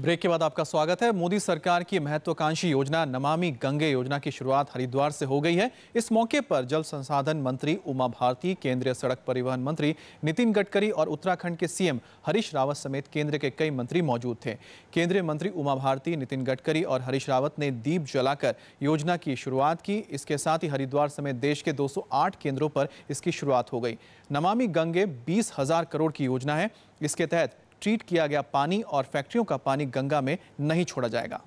Break के बाद आपका स्वागत है। मोदी सरकार की महत्वाकांक्षी योजना, नमामि गंगे योजना की शुरुआत हरिद्वार से हो गई है। इस मौके पर जल संसाधन मंत्री उमा भारती, केंद्रीय सड़क परिवहन मंत्री नितिन गडकरी और उत्तराखंड के सीएम हरीश रावत समेत केंद्र के कई मंत्री मौजूद थे। केंद्रीय मंत्री उमा भारती, नितिन गडकरी और हरीश रावत ने दीप जलाकर योजना की शुरुआत की। इसके साथ ही हरिद्वार समेत देश के दो सौ आठ केंद्रों पर इसकी शुरुआत हो गई। नमामि गंगे बीस करोड़ की योजना है। इसके तहत ट्रीट किया गया पानी और फैक्ट्रियों का पानी गंगा में नहीं छोड़ा जाएगा।